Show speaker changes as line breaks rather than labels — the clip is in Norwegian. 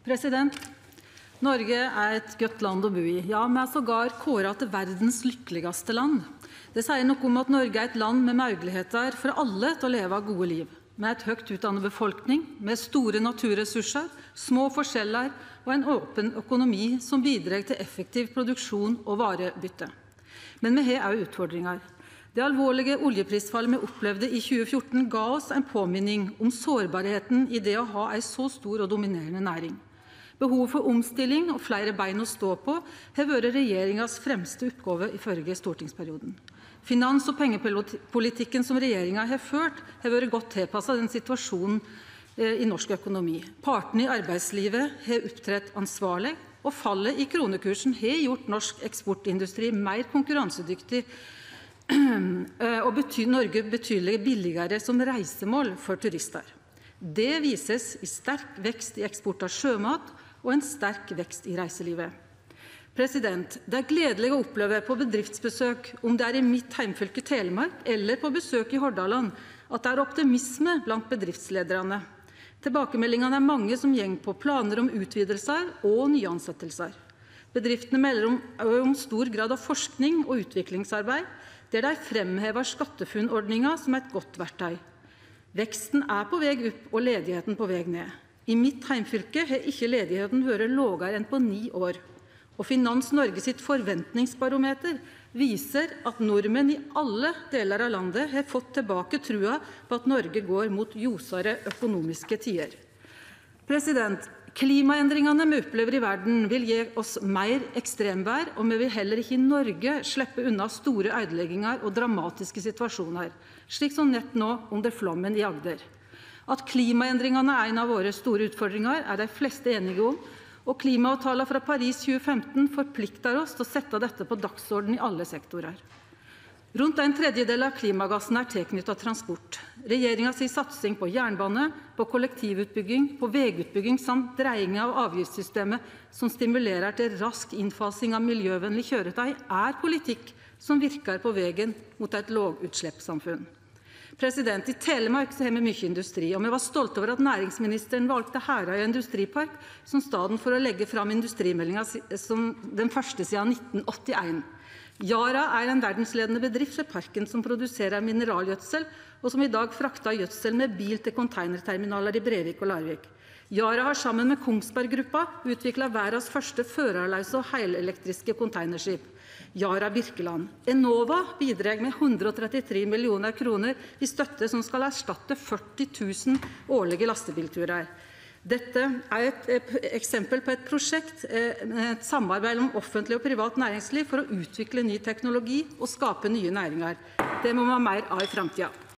President, Noreg er eit godt land å bu i. Ja, me er sågar kåra til verdas lykkeligste land. Det seier noko om at Noreg er eit land med moglegheiter for alle til å leve gode liv. Med har ei høgt utdanna befolkning, med store naturressursar, små forskjellar og ein open økonomi som bidreg til effektiv produksjon og varebytte. Men me har òg utfordringar. Det alvorlege oljeprisfallet me opplevde i 2014 gav oss en påminning om sårbarheita i det å ha ei så stor og dominerende næring. Behovet for omstilling og fleire bein å stå på har vore regjeringas fremste oppgåve i førre stortingsperioden. Finans- og pengepolitikken som regjeringa har ført, har vore godt tilpassa den situasjonen i norsk økonomi. Partane i arbeidslivet har opptredd ansvarleg, og fallet i kronekursen har gjort norsk eksportindustri meir konkurransedyktig og betyr Noreg betydeleg billigare som reisemål for turistar. Det vises i sterk vekst i eksport av sjømat og en sterk vekst i reiselivet. President, Det er gledeleg å oppleve på bedriftsbesøk, om det er i mitt heimfylke Telemark eller på besøk i Hordaland, at det er optimisme blant bedriftsleiarane. Tilbakemeldingane er mange som går på planar om utvidingar og nyansetjingar. Bedriftene melder om, stor grad av forsking og utviklingsarbeid, der dei framhevar SkatteFUNN-ordninga som eit godt verktøy. Veksten er på veg opp og ledigheten på veg ned. I mitt heimfylke har ikkje ledigheten vore lågare enn på ni år. Og Finans Norge sitt forventningsbarometer viser at nordmenn i alle delar av landet har fått tilbake trua på at Noreg går mot ljosare økonomiske tider. President, Klimaendringane me opplever i verda, vil gje oss meir ekstremvêr, og me vil heller ikkje i Noreg sleppe unna store øydeleggingar og dramatiske situasjonar, slik som nett no under flommen i Agder. At klimaendringane er ei av våre store utfordringar, er dei fleste einige om, og klimaavtala frå Paris 2015 forpliktar oss til å setje dette på dagsordenen i alle sektorar. Rundt ein tredjedel av klimagassen er tilknytta transport. Regjeringa si satsing på jernbane, på kollektivutbygging, på vegutbygging samt dreiinga av avgiftssystemet som stimulerer til rask innfasing av miljøvennlig køyretøy, er politikk som verkar på vegen mot eit lågutsleppssamfunn. President, I Telemark har me mykje industri, og me var stolte over at næringsministeren valde Herøya industripark som staden for å leggje fram industrimeldinga som den første sidan 1981. Yara er en verdsleiande bedrift ved parken som produserer mineralgjødsel, og som i dag fraktar gjødsel med bil til containerterminalar i Brevik og Larvik. Yara har sammen med Kongsberg Gruppa utvikla verdas første førarlause og heilelektriske containerskip, Yara Birkeland. Enova bidreg med 133 millioner kroner i støtte som skal erstatte 40 000 årlege lastebilturar. Dette er et eksempel på et prosjekt, et samarbeid mellom offentlig og privat næringsliv for å utvikle ny teknologi og skape nye næringar. Det må me ha meir av i framtida.